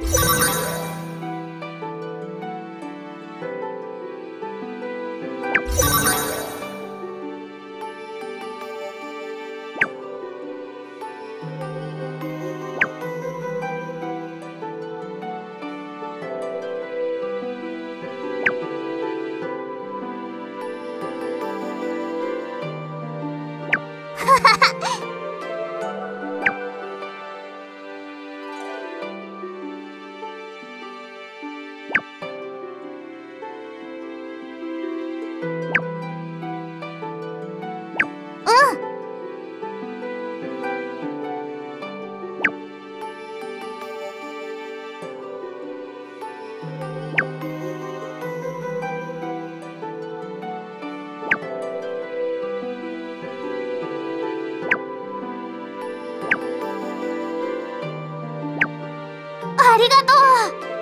Bye. ありがとう。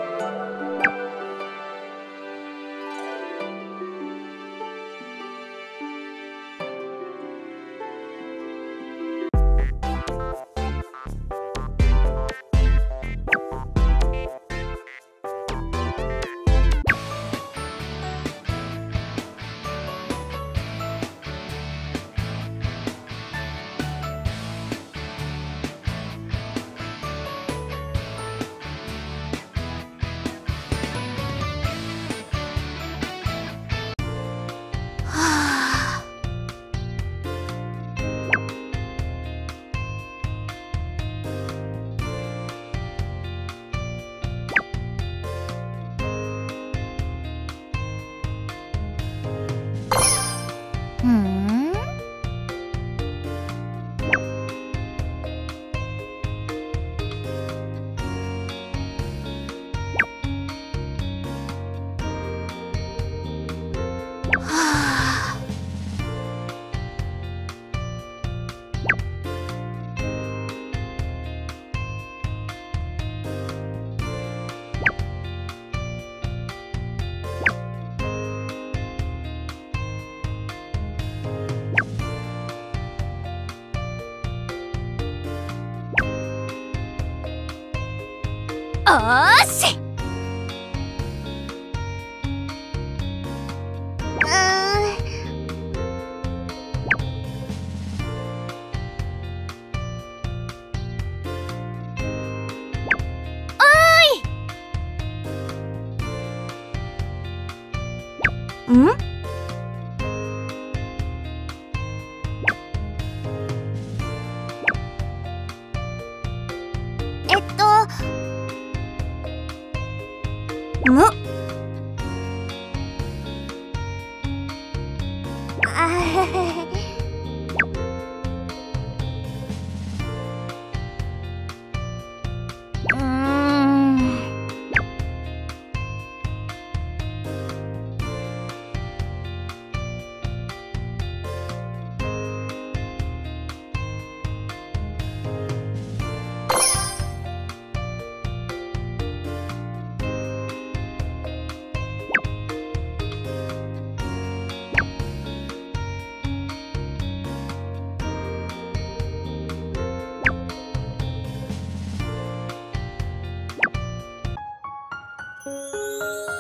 ーし。うん？む。Música